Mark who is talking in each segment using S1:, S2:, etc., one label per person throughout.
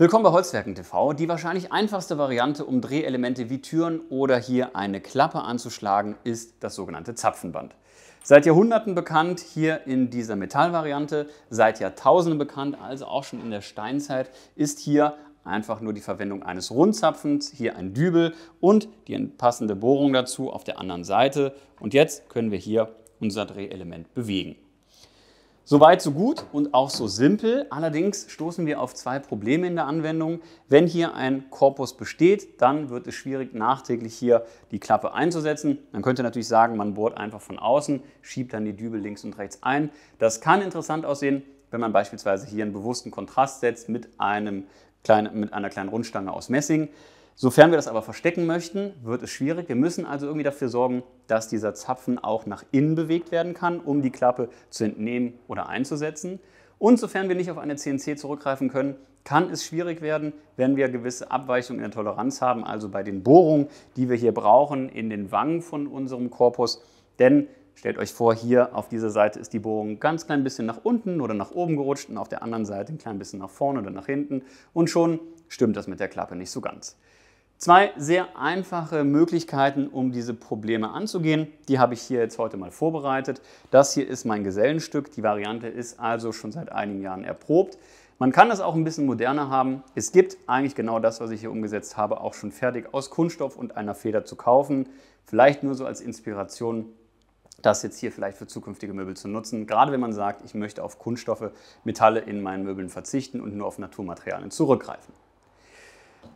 S1: Willkommen bei Holzwerken TV. Die wahrscheinlich einfachste Variante, um Drehelemente wie Türen oder hier eine Klappe anzuschlagen, ist das sogenannte Zapfenband. Seit Jahrhunderten bekannt, hier in dieser Metallvariante, seit Jahrtausenden bekannt, also auch schon in der Steinzeit, ist hier einfach nur die Verwendung eines Rundzapfens, hier ein Dübel und die passende Bohrung dazu auf der anderen Seite. Und jetzt können wir hier unser Drehelement bewegen. Soweit, so gut und auch so simpel. Allerdings stoßen wir auf zwei Probleme in der Anwendung. Wenn hier ein Korpus besteht, dann wird es schwierig, nachträglich hier die Klappe einzusetzen. Man könnte natürlich sagen, man bohrt einfach von außen, schiebt dann die Dübel links und rechts ein. Das kann interessant aussehen, wenn man beispielsweise hier einen bewussten Kontrast setzt mit, einem kleinen, mit einer kleinen Rundstange aus Messing. Sofern wir das aber verstecken möchten, wird es schwierig. Wir müssen also irgendwie dafür sorgen, dass dieser Zapfen auch nach innen bewegt werden kann, um die Klappe zu entnehmen oder einzusetzen. Und sofern wir nicht auf eine CNC zurückgreifen können, kann es schwierig werden, wenn wir gewisse Abweichungen in der Toleranz haben, also bei den Bohrungen, die wir hier brauchen in den Wangen von unserem Korpus. Denn stellt euch vor, hier auf dieser Seite ist die Bohrung ganz klein bisschen nach unten oder nach oben gerutscht und auf der anderen Seite ein klein bisschen nach vorne oder nach hinten und schon stimmt das mit der Klappe nicht so ganz. Zwei sehr einfache Möglichkeiten, um diese Probleme anzugehen. Die habe ich hier jetzt heute mal vorbereitet. Das hier ist mein Gesellenstück. Die Variante ist also schon seit einigen Jahren erprobt. Man kann das auch ein bisschen moderner haben. Es gibt eigentlich genau das, was ich hier umgesetzt habe, auch schon fertig aus Kunststoff und einer Feder zu kaufen. Vielleicht nur so als Inspiration, das jetzt hier vielleicht für zukünftige Möbel zu nutzen. Gerade wenn man sagt, ich möchte auf Kunststoffe, Metalle in meinen Möbeln verzichten und nur auf Naturmaterialien zurückgreifen.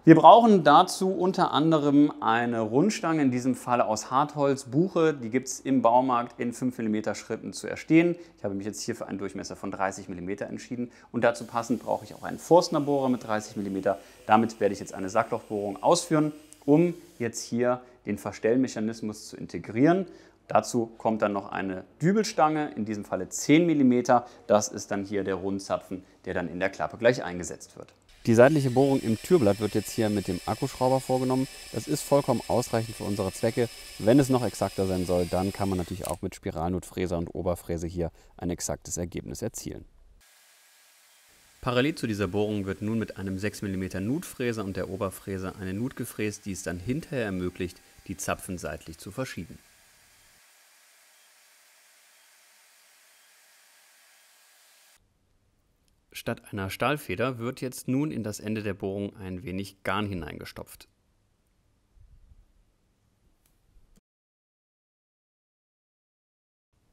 S1: Wir brauchen dazu unter anderem eine Rundstange, in diesem Falle aus Hartholz, Buche. Die gibt es im Baumarkt in 5 mm Schritten zu erstehen. Ich habe mich jetzt hier für einen Durchmesser von 30 mm entschieden. Und dazu passend brauche ich auch einen Forstnerbohrer mit 30 mm. Damit werde ich jetzt eine Sacklochbohrung ausführen, um jetzt hier den Verstellmechanismus zu integrieren. Dazu kommt dann noch eine Dübelstange, in diesem Falle 10 mm. Das ist dann hier der Rundzapfen, der dann in der Klappe gleich eingesetzt wird. Die seitliche Bohrung im Türblatt wird jetzt hier mit dem Akkuschrauber vorgenommen. Das ist vollkommen ausreichend für unsere Zwecke. Wenn es noch exakter sein soll, dann kann man natürlich auch mit Spiralnutfräser und Oberfräse hier ein exaktes Ergebnis erzielen. Parallel zu dieser Bohrung wird nun mit einem 6 mm Nutfräser und der Oberfräse eine Nut gefräst, die es dann hinterher ermöglicht, die Zapfen seitlich zu verschieben. Statt einer Stahlfeder wird jetzt nun in das Ende der Bohrung ein wenig Garn hineingestopft.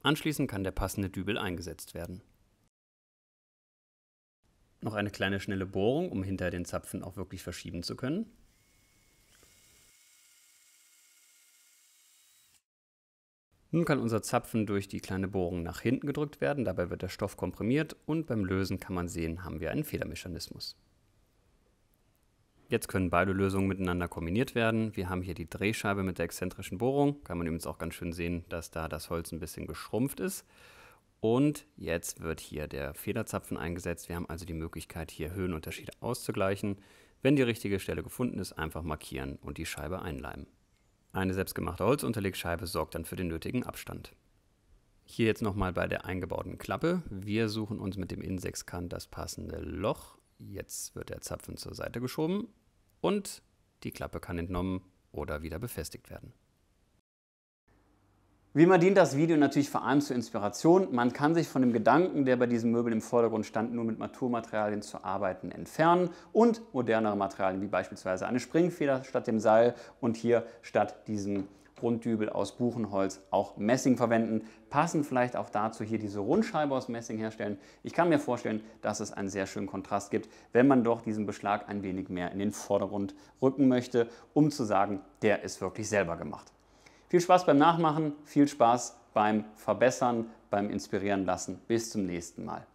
S1: Anschließend kann der passende Dübel eingesetzt werden. Noch eine kleine schnelle Bohrung, um hinter den Zapfen auch wirklich verschieben zu können. Nun kann unser Zapfen durch die kleine Bohrung nach hinten gedrückt werden, dabei wird der Stoff komprimiert und beim Lösen kann man sehen, haben wir einen Federmechanismus. Jetzt können beide Lösungen miteinander kombiniert werden. Wir haben hier die Drehscheibe mit der exzentrischen Bohrung. Kann man übrigens auch ganz schön sehen, dass da das Holz ein bisschen geschrumpft ist. Und jetzt wird hier der Federzapfen eingesetzt. Wir haben also die Möglichkeit, hier Höhenunterschiede auszugleichen. Wenn die richtige Stelle gefunden ist, einfach markieren und die Scheibe einleimen. Eine selbstgemachte Holzunterlegscheibe sorgt dann für den nötigen Abstand. Hier jetzt nochmal bei der eingebauten Klappe. Wir suchen uns mit dem Insexkant das passende Loch. Jetzt wird der Zapfen zur Seite geschoben und die Klappe kann entnommen oder wieder befestigt werden. Wie immer dient das Video natürlich vor allem zur Inspiration. Man kann sich von dem Gedanken, der bei diesem Möbel im Vordergrund stand, nur mit Naturmaterialien zu arbeiten, entfernen und modernere Materialien wie beispielsweise eine Springfeder statt dem Seil und hier statt diesem Runddübel aus Buchenholz auch Messing verwenden. Passend vielleicht auch dazu hier diese Rundscheibe aus Messing herstellen. Ich kann mir vorstellen, dass es einen sehr schönen Kontrast gibt, wenn man doch diesen Beschlag ein wenig mehr in den Vordergrund rücken möchte, um zu sagen, der ist wirklich selber gemacht. Viel Spaß beim Nachmachen, viel Spaß beim Verbessern, beim Inspirieren lassen. Bis zum nächsten Mal.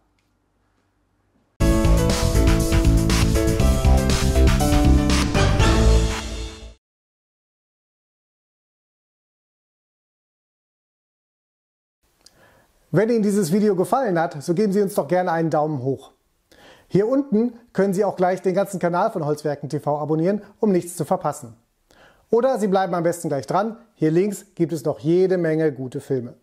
S2: Wenn Ihnen dieses Video gefallen hat, so geben Sie uns doch gerne einen Daumen hoch. Hier unten können Sie auch gleich den ganzen Kanal von Holzwerken TV abonnieren, um nichts zu verpassen. Oder Sie bleiben am besten gleich dran. Hier links gibt es noch jede Menge gute Filme.